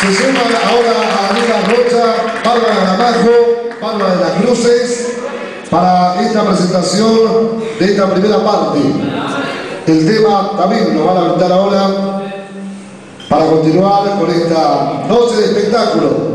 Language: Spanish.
Se suma ahora a Daniela Rocha, Bárbara Damajo, Bárbara de las Cruces, para esta presentación de esta primera parte. El tema también nos van a brindar ahora para continuar con esta noche de espectáculo.